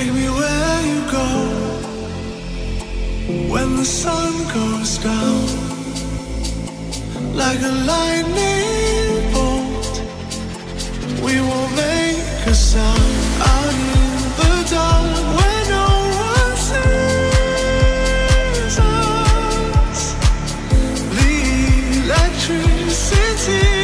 Take me where you go when the sun goes down, like a lightning bolt. We will make a sound out in the dark where no one sees us. The electricity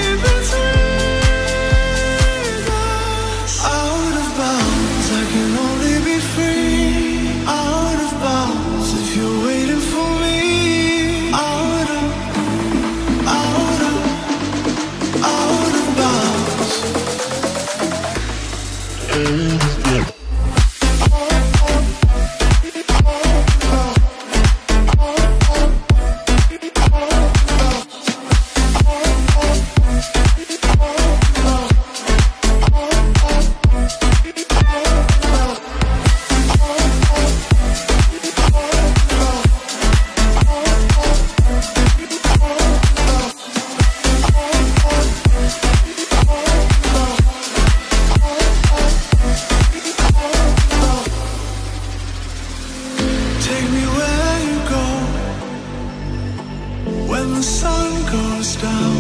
down,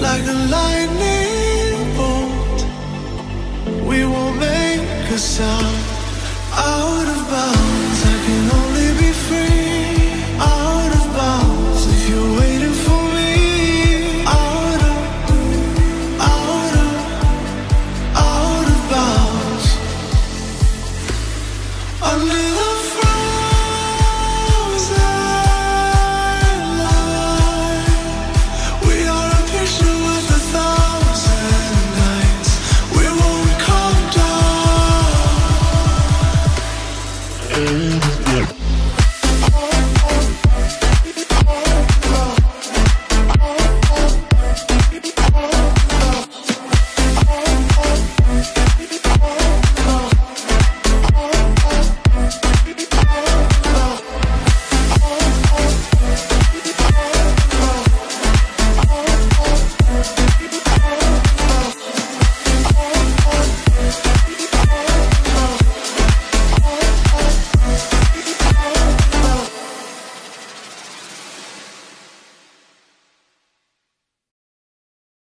like a lightning bolt. We will make a sound out of bounds.